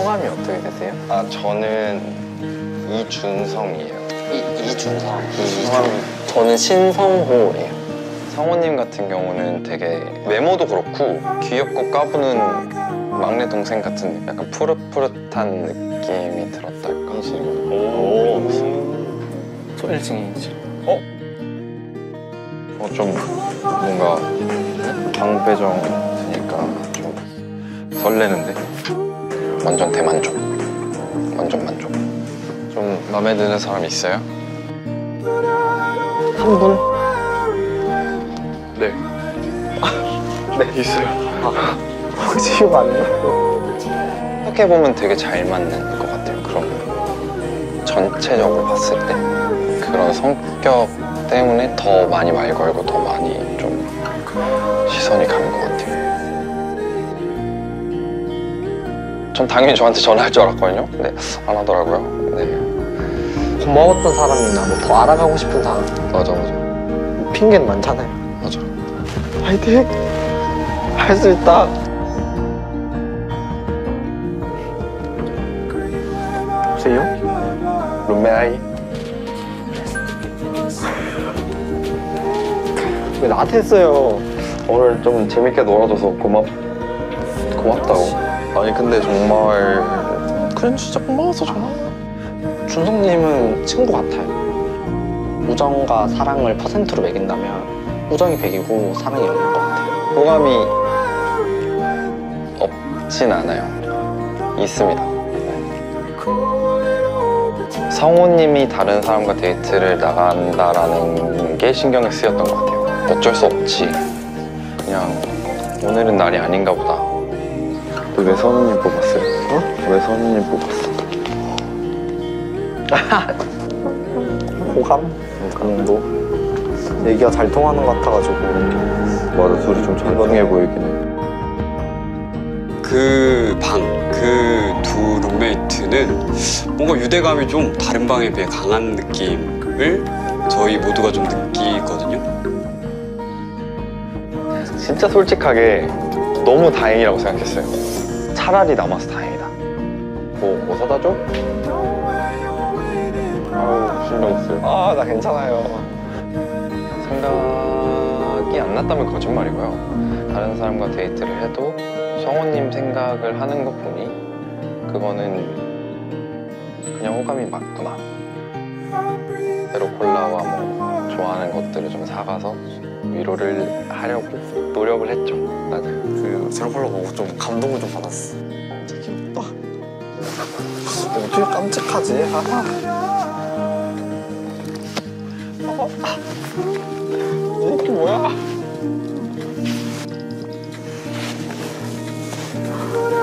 성함이 어떻게 되세요? 아 저는 이준성이에요. 이, 이준성. 이준성. 저는 신성호예요. 성호님 같은 경우는 되게 외모도 그렇고 귀엽고 까부는 막내 동생 같은 약간 푸릇푸릇한 느낌이 들었달까. 오. 저 1층이지. 어, 좀 뭔가 방배정 드니까 좀 설레는데? 완전 대만족. 완전 만족. 좀 마음에 드는 사람 있어요? 한 분? 네. 네, 있어요. 혹시 맞나? 생각해보면 되게 잘 맞는 것 같아요. 그런 전체적으로 봤을 때 그런 성격 때문에 더 많이 말 걸고 더 많이 좀 시선이 가는 것 같아요. 전 당연히 저한테 전화할 줄 알았거든요. 근데 안 하더라고요. 네, 고마웠던 사람이나 뭐 더 알아가고 싶은 사람. 맞아, 맞아, 핑계는 많잖아요. 맞아. 화이팅! 할 수 있다. 보세요? 룸메아이 왜 나한테 했어요? 오늘 좀 재밌게 놀아줘서 고맙 고맙다고. 아니 근데 정말 그냥 진짜 고마워서 전화. 준성님은 친구 같아요. 우정과 사랑을 퍼센트로 매긴다면 우정이 100이고 사랑이 0인 것 같아요. 호감이 없진 않아요. 있습니다. 성우님이 다른 사람과 데이트를 나간다라는 게 신경이 쓰였던 것 같아요. 어쩔 수 없지. 그냥 오늘은 날이 아닌가 보다. 왜 선우님 뽑았어요? 어? 왜 선우님 뽑았어? 호감? 그 정도? 얘기가 잘 통하는 것 같아가지고 맞아, 둘이 좀 전통해 보이긴 해. 그 방, 그 두 룸메이트는 뭔가 유대감이 좀 다른 방에 비해 강한 느낌을 저희 모두가 좀 느끼거든요. 진짜 솔직하게 너무 다행이라고 생각했어요. 차라리 남아서 다행이다. 뭐, 뭐 사다 줘? 아우, 신경 쓰여. 아나 괜찮아요. 생각이 안 났다면 거짓말이고요. 다른 사람과 데이트를 해도 성우님 생각을 하는 것 보니 그거는 그냥 호감이 맞구나. 때로 콜라와 뭐 좋아하는 것들을 좀 사가서 위로를 하려고 노력을 했죠. 맞아요. 그 제로콜라 보고 좀 감동을 좀 받았어. 진짜 귀엽다. 어떻게 깜찍하지? 하하. 아, 이 새끼 뭐야?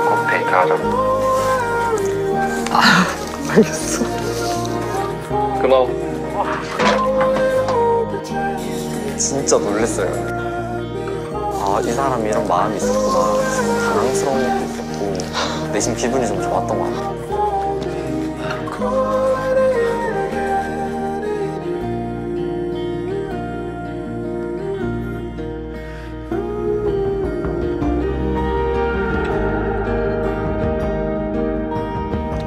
꼭 데이트 하자. 알겠어. 고마워. 진짜 놀랬어요. 아, 이 사람이 이런 마음이 있었구나. 당황스러운 것도 있었고, 내심 기분이 좀 좋았던 것 같아요.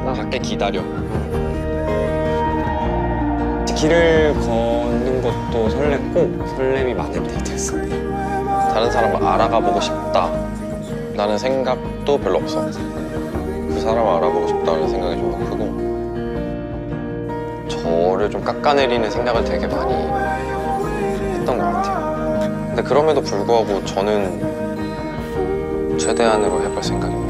나 갈게 기다려. 길을 걷는 것도 설렜고 설렘이 많은 데이트였습니다. 다른 사람을 알아가 보고 싶다. 라는 생각도 별로 없어. 그 사람을 알아보고 싶다는 생각이 좀 크고 저를 좀 깎아내리는 생각을 되게 많이 했던 것 같아요. 근데 그럼에도 불구하고 저는 최대한으로 해볼 생각입니다.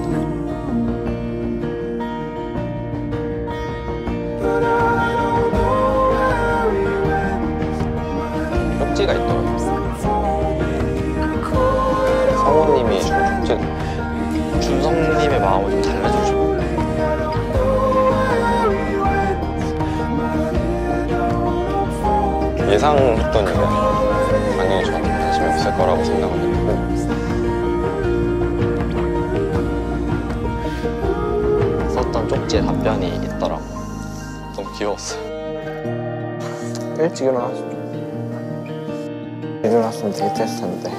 예상했던 일은 당연히 저한테 관심이 없을 거라고 생각을 했고 썼던 쪽지에 답변이 있더라고. 너무 귀여웠어요. 일찍 일어나시죠. 일어났으면 데이트했을 텐데.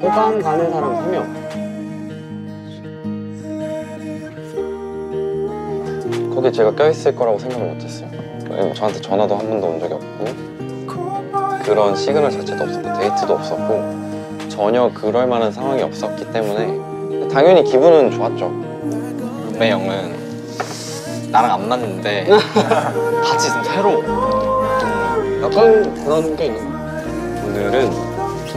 호감 가는 사람 한 명. 거기에 제가 껴있을 거라고 생각을 못했어요. 왜냐면 저한테 전화도 한 번도 온 적이 없고 그런 시그널 자체도 없었고 데이트도 없었고 전혀 그럴 만한 상황이 없었기 때문에 당연히 기분은 좋았죠. 룸메 형은 나랑 안 맞는데 같이 있으면 새로워. 좀 약간 그런 게 있는. 오늘은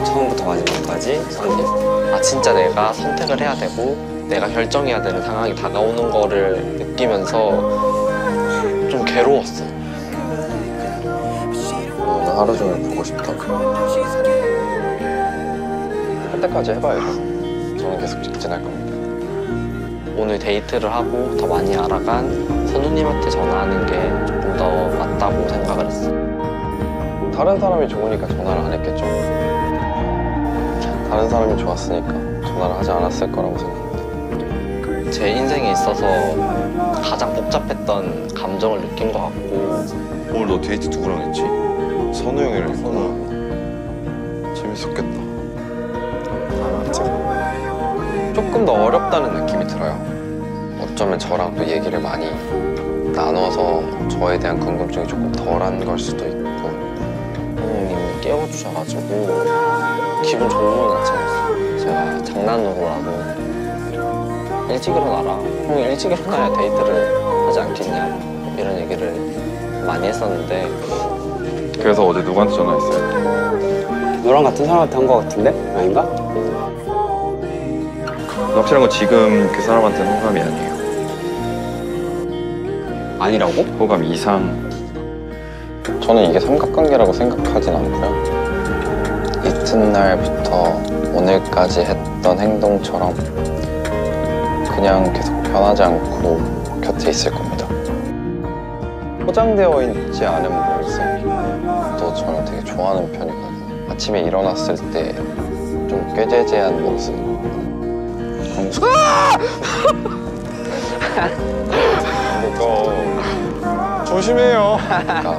처음부터 마지막까지 선님. 아 진짜 내가 선택을 해야 되고 내가 결정해야 되는 상황이 다가오는 거를 느끼면서 좀 괴로웠어요. 하루 종일 보고 싶다. 할 때까지 해봐야죠. 저는 계속 직진할 겁니다. 오늘 데이트를 하고 더 많이 알아간 선우님한테 전화하는 게 조금 더 맞다고 생각을 했어요. 다른 사람이 좋으니까 전화를 안 했겠죠. 다른 사람이 좋았으니까 전화를 하지 않았을 거라고 생각합니다. 제 인생에 있어서 가장 복잡했던 감정을 느낀 것 같고 오늘 너 데이트 누구랑 했지? 선우 형이랑 했구나. 재밌었겠다. 조금 더 어렵다는 느낌이 들어요. 어쩌면 저랑 또 얘기를 많이 나눠서 저에 대한 궁금증이 조금 덜한 걸 수도 있고 선우님이 깨워주셔가지고 기분 좋은 아침이었어요. 제가 장난으로라도 일찍 일어나라. 형 일찍 일어나야 데이트를 하지 않겠냐 이런 얘기를 많이 했었는데 그래서 어제 누구한테 전화했어요? 너랑 같은 사람한테 한것 같은데? 아닌가? 확실한 건 지금 그 사람한테는 호감이 아니에요. 아니라고? 호감 이상. 저는 이게 삼각관계라고 생각하진 않고요. 이튿날부터 오늘까지 했던 행동처럼 그냥 계속 변하지 않고 곁에 있을 겁니다. 포장되어 있지 않은 저는 되게 좋아하는 편이거든요. 아침에 일어났을 때 좀 꾀재재한 모습. 광수. 이거 조심해요. 아까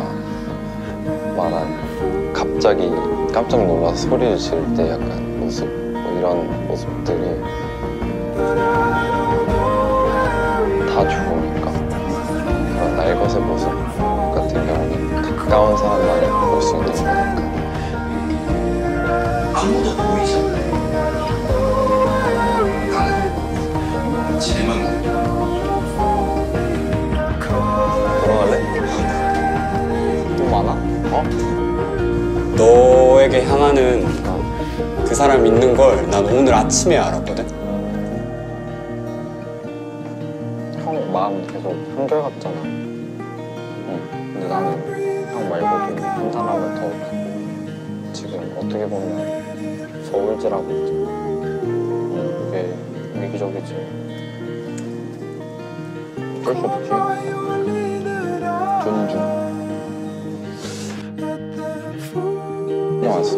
말한 갑자기 깜짝 놀라서 소리를 지를 때 약간 모습 뭐 이런 모습들이 다 좋으니까 그런 날것의 모습 같은 경우는 가까운 사람만이 돌아갈래? 또 많아? 어? 너에게 향하는 그 사람 있는 걸 난 오늘 아침에 알았거든? 형 마음 계속 한결같잖아. 응. 근데 나는 형 말고도 한 사람을 더 지금 어떻게 보면 서울지라고. 응, 그게 위기적이지. 어쩔 수 없지. 존중. 왔어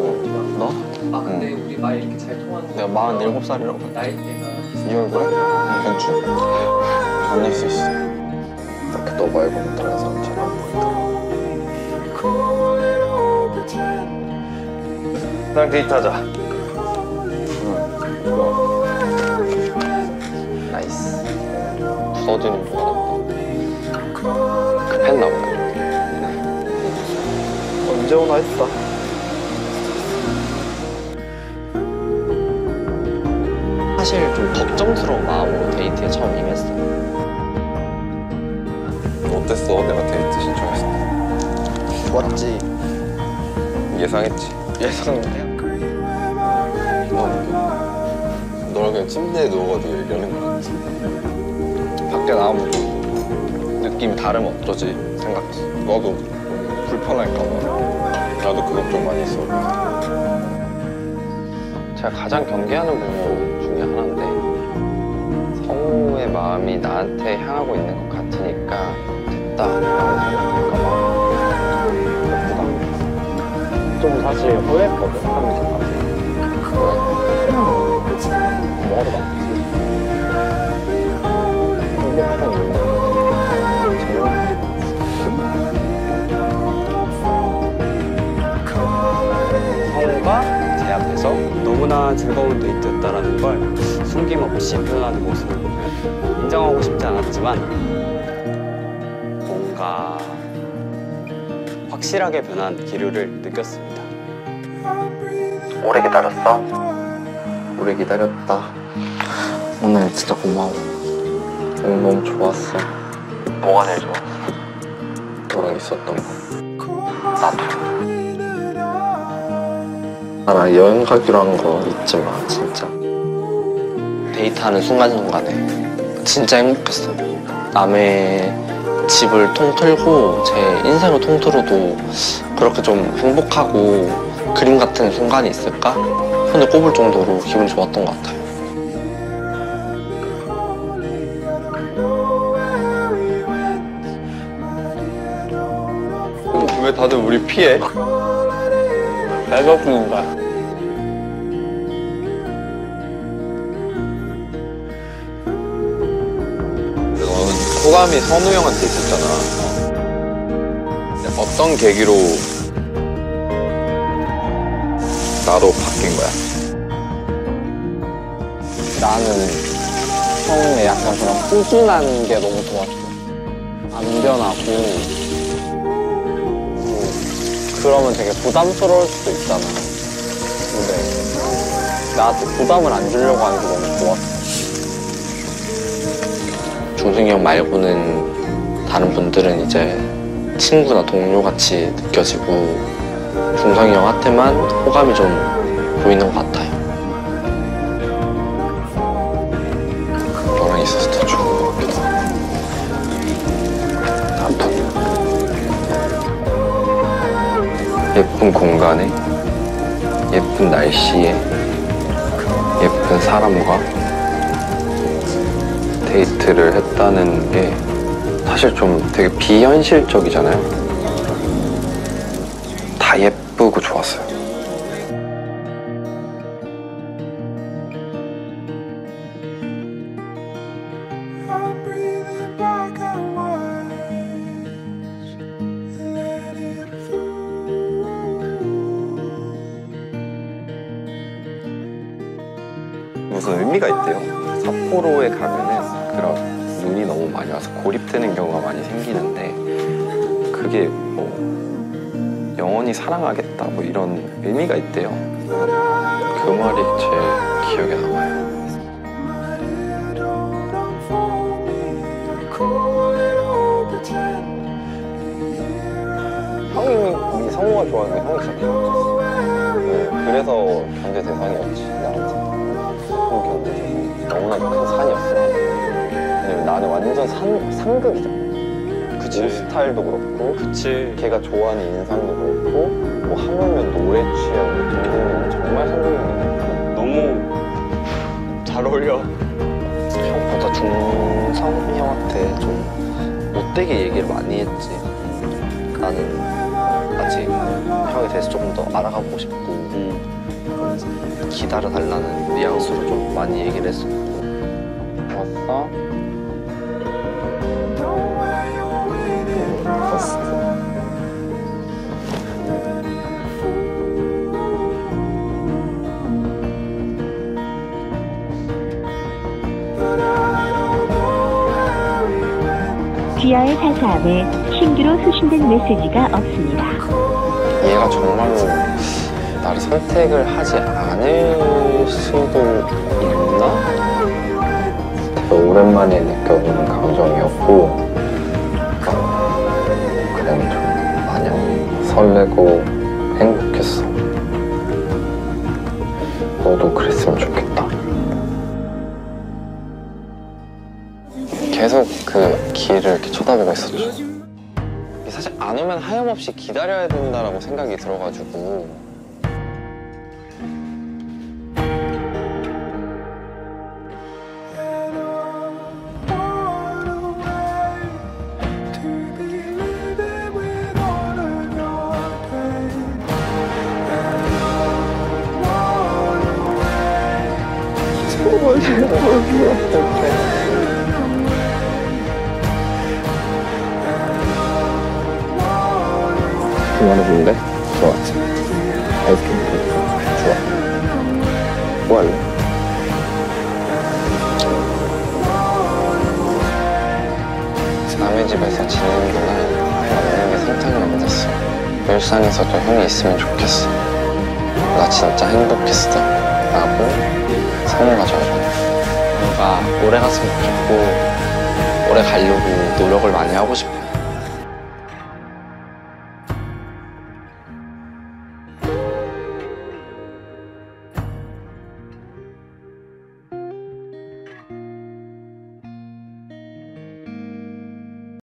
너? 아 근데 우리 말 이렇게 잘 통하는 내가 47살이라고. 나이대가 이 얼굴에? 괜찮 아닐 수 있어 이렇게 너 말고는 다른 사람 잘안 보이더라 나랑 데이트하자. 부서지는 줄 알았다 급했나 보다 언제 오나 했다. 사실 좀 걱정스러운 마음으로 데이트에 처음 임했어요. 어땠어 내가 데이트 신청했을 때 좋았지. 예상했지 예상인데. 너랑 그냥 침대에 누워가지고 얘기하는 거 같아 밖에 나가면 좀 느낌이 다르면 어쩌지 생각했어. 너도 불편할까봐. 나도 그 걱정 많이 했어. 제가 가장 경계하는 부분 중에 하나인데 성우의 마음이 나한테 향하고 있는 것 같으니까 됐다 라고 생각할까봐 예쁘다. 좀 사실 후회했거든. 하면서 뭐하러 갔 너무나 즐거운 데이트였다라는 걸 숨김없이 표현하는 모습을 보면 인정하고 싶지 않았지만 뭔가 확실하게 변한 기류를 느꼈습니다. 오래 기다렸어? 오래 기다렸다. 오늘 진짜 고마워. 오늘 너무 좋았어. 뭐가 제일 좋아? 너랑 있었던 거. 나도. 나랑 여행 가기로 한 거 잊지 마, 진짜. 데이트하는 순간순간에 진짜 행복했어. 남의 집을 통틀고 제 인생을 통틀어도 그렇게 좀 행복하고 그림 같은 순간이 있을까? 손에 꼽을 정도로 기분이 좋았던 것 같아요. 왜 다들 우리 피해? 배고픈가? 너는 호감이 선우 형한테 있었잖아. 어떤 계기로 나도 바뀐 거야? 나는 처음에 약간 그런 꾸준한 게 너무 좋았어. 안 변하고. 뭐, 그러면 되게 부담스러울 수도 있잖아. 근데 나한테 부담을 안 주려고 하는 게 너무 좋았어. 중승이 형 말고는 다른 분들은 이제 친구나 동료같이 느껴지고 중성이 형한테만 호감이 좀 보이는 것 같아요. 예쁜 공간에, 예쁜 날씨에, 예쁜 사람과 데이트를 했다는 게 사실 좀 되게 비현실적이잖아요. 다 예쁘고 좋았어요. 뭐 영원히 사랑하겠다 뭐 이런 의미가 있대요. 그 말이 제 기억에 남아요. 형이 이성우가 좋아하는 게 형이 진짜. 네, 그래서 견제 대상이었지 나한테. 형 견제 대상. 너무나도 큰 산이었어. 왜냐면 나는 완전 산 상극이잖아. 그치. 옷 스타일도 그렇고, 그치. 걔가 좋아하는 인상도 그렇고, 뭐 하물며 노래 취하고 등등은 정말 상극이거든. 너무 잘 어울려. 형보다 중성이 형한테 좀 못되게 얘기를 많이 했지. 나는 아직 형에 대해서 조금 더 알아가고 싶고 음. 기다려달라는 뉘앙스로 좀 많이 얘기를 했었고. 왔어? 사사함에 신규로 수신된 메시지가 없습니다. 얘가 정말로 나를 선택을 하지 않을 수도 있나? 오랜만에 느껴보는 감정이었고 그냥 좀 마냥 설레고 길을 이렇게 쳐다보고 있었죠. 사실 안 오면 하염없이 기다려야 된다라고 생각이 들어가지고 좋은 게 내게 선택을 안 줬어. 울산에서도 형이 있으면 좋겠어. 나 진짜 행복했어. 라고 선을 가져줘. 뭔가 오래 갔으면 좋겠고 오래 가려고 노력을 많이 하고 싶어요.